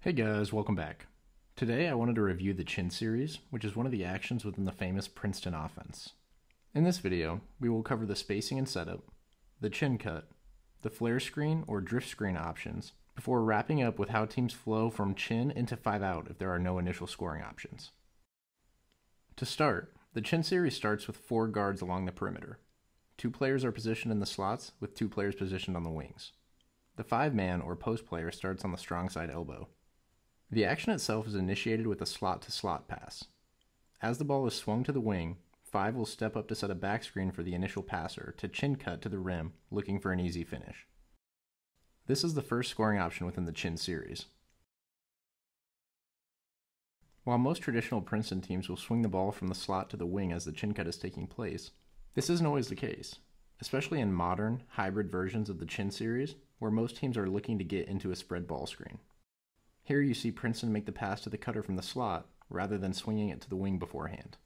Hey guys, welcome back. Today I wanted to review the Chin series, which is one of the actions within the famous Princeton offense. In this video, we will cover the spacing and setup, the chin cut, the flare screen or drift screen options, before wrapping up with how teams flow from chin into 5 out if there are no initial scoring options. To start, the chin series starts with four guards along the perimeter. Two players are positioned in the slots with two players positioned on the wings. The five man or post player starts on the strong side elbow. The action itself is initiated with a slot to slot pass. As the ball is swung to the wing, 5 will step up to set a back screen for the initial passer to chin cut to the rim, looking for an easy finish. This is the first scoring option within the chin series. While most traditional Princeton teams will swing the ball from the slot to the wing as the chin cut is taking place, this isn't always the case, especially in modern, hybrid versions of the chin series, where most teams are looking to get into a spread ball screen. Here you see Princeton make the pass to the cutter from the slot, rather than swinging it to the wing beforehand.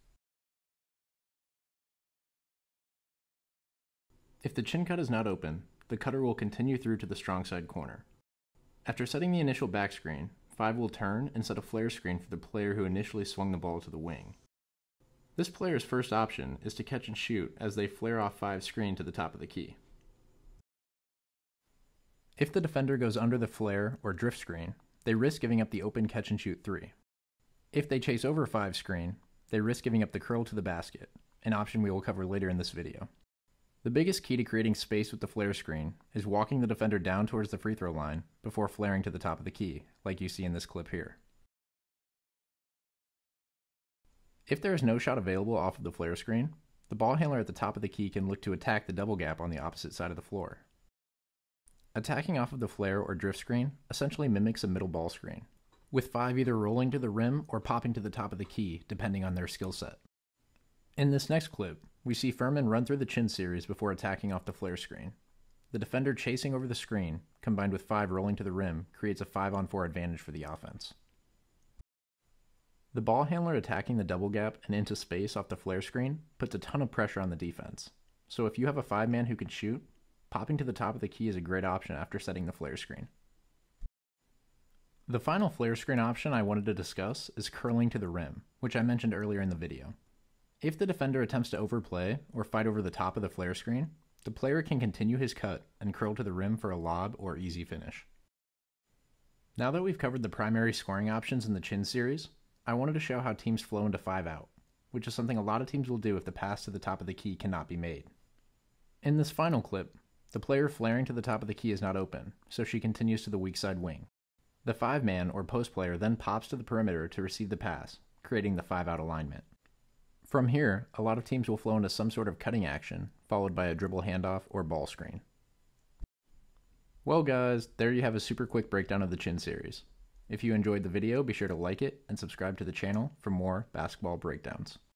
If the chin cut is not open, the cutter will continue through to the strong side corner. After setting the initial back screen, 5 will turn and set a flare screen for the player who initially swung the ball to the wing. This player's first option is to catch and shoot as they flare off 5 screen to the top of the key. If the defender goes under the flare or drift screen, they risk giving up the open catch and shoot three. If they chase over five screen, they risk giving up the curl to the basket, an option we will cover later in this video. The biggest key to creating space with the flare screen is walking the defender down towards the free throw line before flaring to the top of the key, like you see in this clip here. If there is no shot available off of the flare screen, the ball handler at the top of the key can look to attack the double gap on the opposite side of the floor. Attacking off of the flare or drift screen essentially mimics a middle ball screen, with five either rolling to the rim or popping to the top of the key, depending on their skill set. In this next clip, we see Furman run through the chin series before attacking off the flare screen. The defender chasing over the screen, combined with five rolling to the rim, creates a 5 on 4 advantage for the offense. The ball handler attacking the double gap and into space off the flare screen puts a ton of pressure on the defense. So if you have a five man who can shoot, popping to the top of the key is a great option after setting the flare screen. The final flare screen option I wanted to discuss is curling to the rim, which I mentioned earlier in the video. If the defender attempts to overplay or fight over the top of the flare screen, the player can continue his cut and curl to the rim for a lob or easy finish. Now that we've covered the primary scoring options in the Chin series, I wanted to show how teams flow into 5 out, which is something a lot of teams will do if the pass to the top of the key cannot be made. In this final clip, the player flaring to the top of the key is not open, so she continues to the weak side wing. The 5 man or post player then pops to the perimeter to receive the pass, creating the 5 out alignment. From here, a lot of teams will flow into some sort of cutting action, followed by a dribble handoff or ball screen. Well, guys, there you have a super quick breakdown of the Chin series. If you enjoyed the video, be sure to like it and subscribe to the channel for more basketball breakdowns.